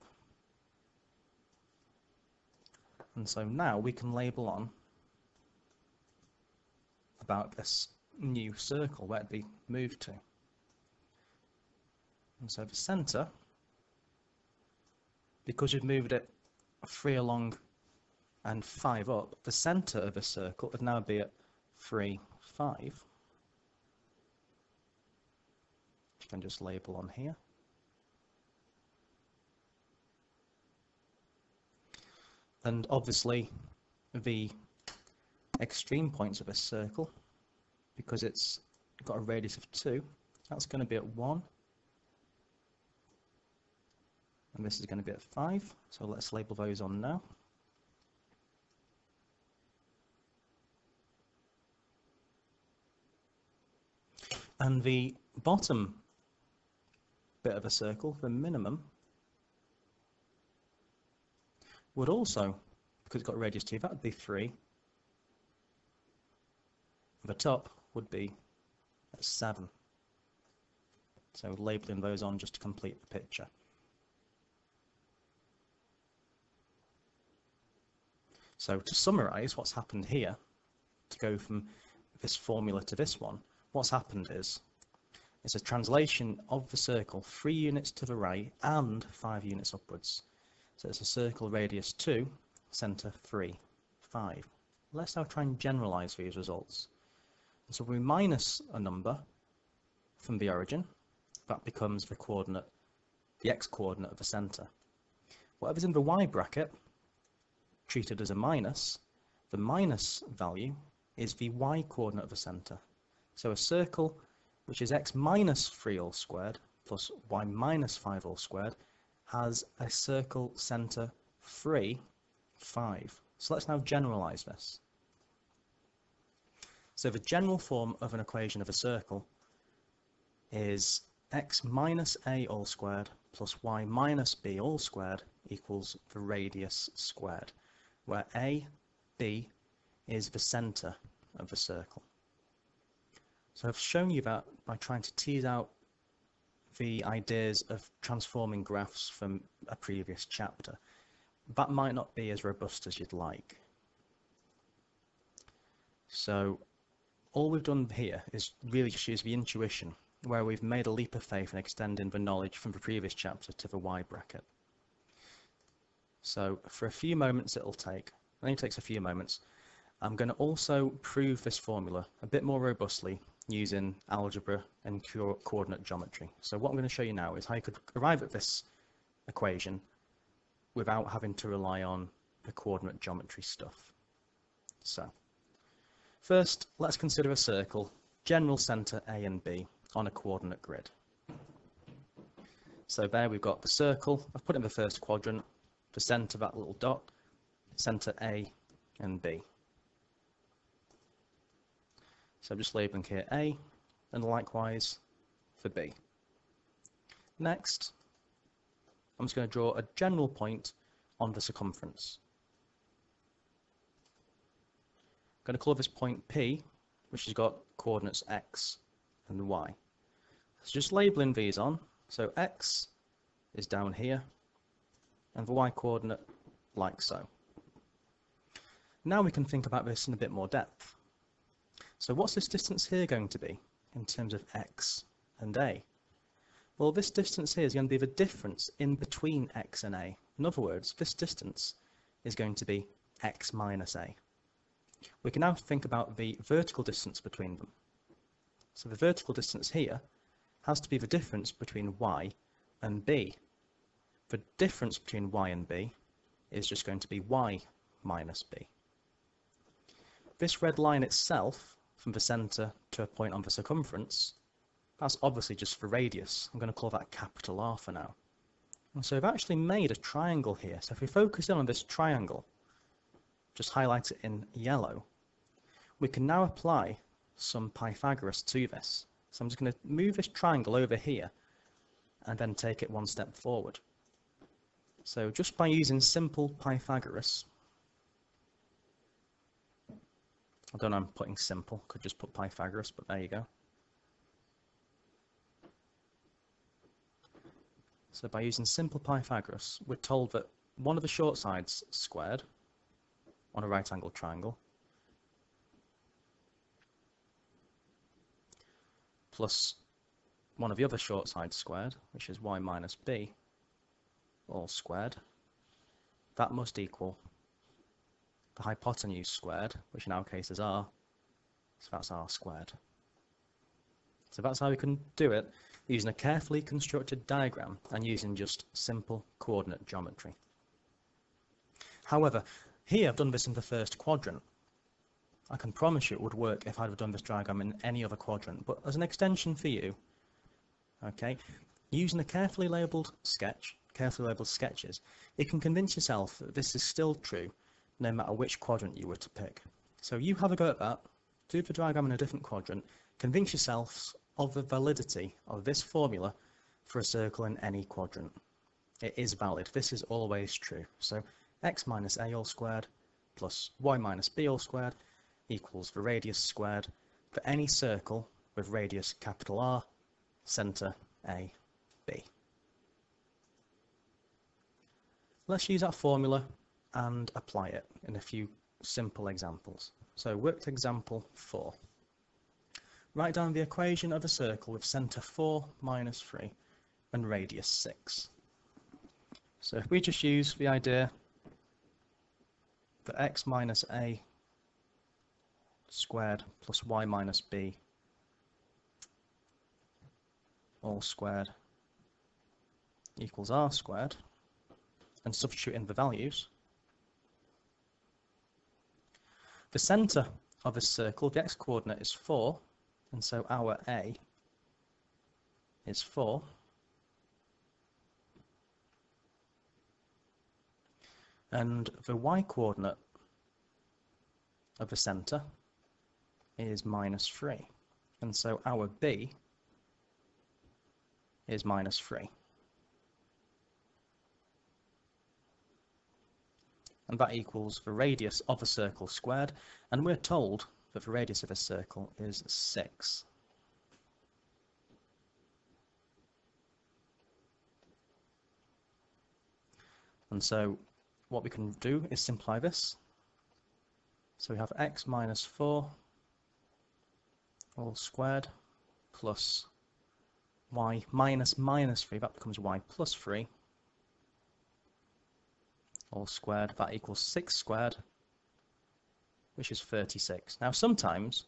And so now we can label on about this new circle where it'd be moved to. And so the centre, because you've moved it three along and five up, the centre of the circle would now be at three, five. You can just label on here. And obviously the extreme points of a circle, because it's got a radius of 2, that's going to be at 1. And this is going to be at 5, so let's label those on now. And the bottom bit of a circle, the minimum, would also, because it's got a radius 2, that would be 3. The top would be at 7. So labelling those on just to complete the picture. So to summarise what's happened here, to go from this formula to this one, what's happened is it's a translation of the circle three units to the right and five units upwards. So it's a circle radius 2, centre 3, 5. Let's now try and generalise these results. So we minus a number from the origin, that becomes the coordinate, the x-coordinate of the centre. Whatever's in the y bracket, treated as a minus, the minus value is the y-coordinate of the centre. So a circle which is x minus 3 all squared plus y minus 5 all squared has a circle centre 3, 5. So let's now generalise this. So the general form of an equation of a circle is x minus a all squared plus y minus b all squared equals the radius squared, where a, b is the centre of the circle. So I've shown you that by trying to tease out the ideas of transforming graphs from a previous chapter. That might not be as robust as you'd like. So all we've done here is really just use the intuition, where we've made a leap of faith in extending the knowledge from the previous chapter to the y bracket. So for a few moments it'll take, it only takes a few moments, I'm going to also prove this formula a bit more robustly using algebra and co coordinate geometry. So what I'm going to show you now is how you could arrive at this equation without having to rely on the coordinate geometry stuff. So first let's consider a circle, general centre A and B on a coordinate grid. So there we've got the circle, I've put in the first quadrant, the centre that little dot, centre A and B. So I'm just labeling here A, and likewise for B. Next, I'm just going to draw a general point on the circumference. I'm going to call this point P, which has got coordinates x and y. So just labeling these on. So x is down here, and the y coordinate like so. Now we can think about this in a bit more depth. So what's this distance here going to be in terms of x and a? Well, this distance here is going to be the difference in between x and a. In other words, this distance is going to be x minus a. We can now think about the vertical distance between them. So the vertical distance here has to be the difference between y and b. The difference between y and b is just going to be y minus b. This red line itself from the centre to a point on the circumference, that's obviously just the radius. I'm going to call that capital R for now. And so I've actually made a triangle here. So if we focus in on this triangle, just highlight it in yellow, we can now apply some Pythagoras to this. So I'm just going to move this triangle over here and then take it one step forward. So just by using simple Pythagoras, I don't know I'm putting simple, could just put Pythagoras, but there you go. So by using simple Pythagoras, we're told that one of the short sides squared on a right angled triangle plus one of the other short sides squared, which is y minus b, all squared, that must equal the hypotenuse squared, which in our case is r, so that's r squared. So that's how we can do it using a carefully constructed diagram and using just simple coordinate geometry. However, here I've done this in the first quadrant. I can promise you it would work if I'd have done this diagram in any other quadrant, but as an extension for you, okay, using a carefully labelled sketch, carefully labelled sketches, you can convince yourself that this is still true no matter which quadrant you were to pick. So you have a go at that, do the diagram in a different quadrant, convince yourselves of the validity of this formula for a circle in any quadrant. It is valid, this is always true. So x minus a all squared plus y minus b all squared equals the radius squared for any circle with radius capital R, centre A, B. Let's use that formula and apply it in a few simple examples. So worked example 4. Write down the equation of a circle with centre 4 minus 3 and radius 6. So if we just use the idea that x minus a squared plus y minus b all squared equals r squared and substitute in the values, the centre of a circle, the x-coordinate is 4, and so our a is 4. And the y-coordinate of the centre is minus 3. And so our b is minus 3. And that equals the radius of a circle squared. And we're told that the radius of a circle is 6. And so what we can do is simplify this. So we have x minus 4 all squared plus y minus minus 3, that becomes y plus 3 all squared, that equals 6 squared, which is 36. Now sometimes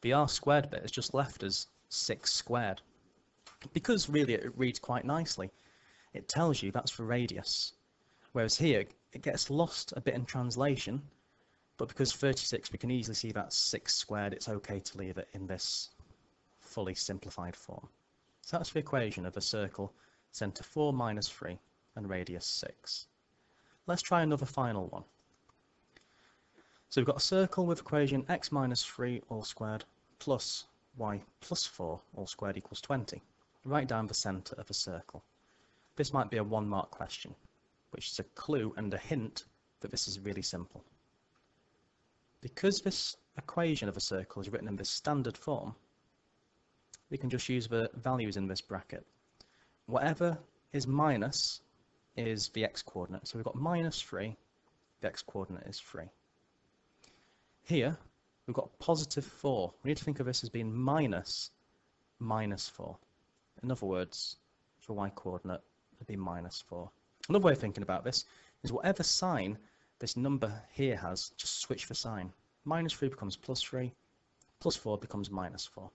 the r squared bit is just left as 6 squared, because really it reads quite nicely. It tells you that's the radius, whereas here it gets lost a bit in translation, but because 36 we can easily see that's 6 squared, it's okay to leave it in this fully simplified form. So that's the equation of a circle centre 4 minus 3 and radius 6. Let's try another final one. So we've got a circle with equation x minus 3 all squared plus y plus 4 all squared equals 20. Write down the centre of a circle. This might be a one mark question, which is a clue and a hint that this is really simple. Because this equation of a circle is written in this standard form, we can just use the values in this bracket. Whatever is minus is the x-coordinate. So we've got minus 3, the x-coordinate is 3. Here, we've got positive 4. We need to think of this as being minus minus 4. In other words, for y-coordinate, it'd be minus 4. Another way of thinking about this is whatever sign this number here has, just switch the sign. Minus 3 becomes plus 3, plus 4 becomes minus 4.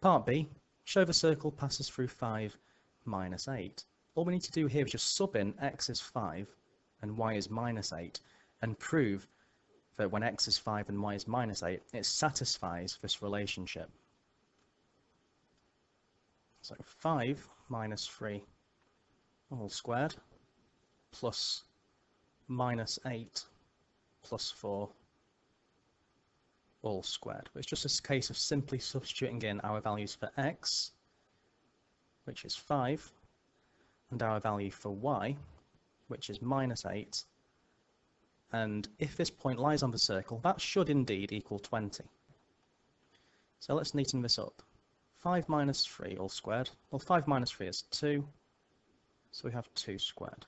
Part B, show the circle passes through 5 minus 8. All we need to do here is just sub in x is 5 and y is minus 8 and prove that when x is 5 and y is minus 8, it satisfies this relationship. So 5 minus 3 all squared plus minus 8 plus 4 all squared. It's just a case of simply substituting in our values for x, which is 5, and our value for y, which is minus 8. And if this point lies on the circle, that should indeed equal 20. So let's neaten this up. 5 minus 3 all squared. Well, 5 minus 3 is 2, so we have 2 squared.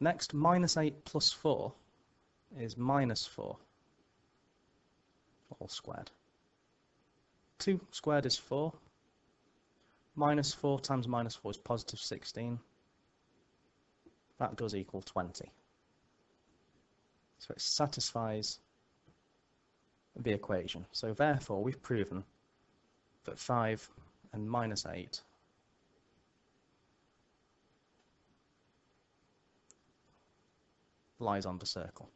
Next, minus 8 plus 4 is minus 4 all squared. 2 squared is 4. Minus 4 times minus 4 is positive 16. That does equal 20. So it satisfies the equation. So therefore we've proven that 5 and minus 8 lies on the circle.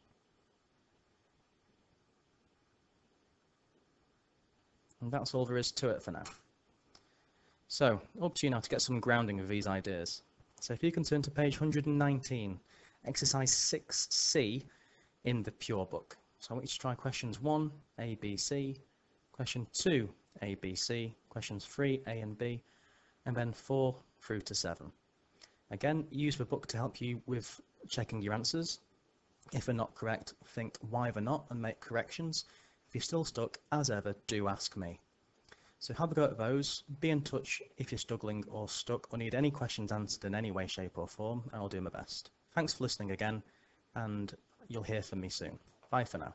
And that's all there is to it for now. So, up to you now to get some grounding of these ideas. So if you can turn to page 119, exercise 6c in the Pure Book. So I want you to try questions 1, A, B, C, question 2, A, B, C, questions 3, A and B, and then 4 through to 7. Again, use the book to help you with checking your answers. If they're not correct, think why they're not and make corrections. If you're still stuck, as ever, do ask me. So have a go at those. Be in touch if you're struggling or stuck or need any questions answered in any way, shape or form, I'll do my best. Thanks for listening again, and you'll hear from me soon. Bye for now.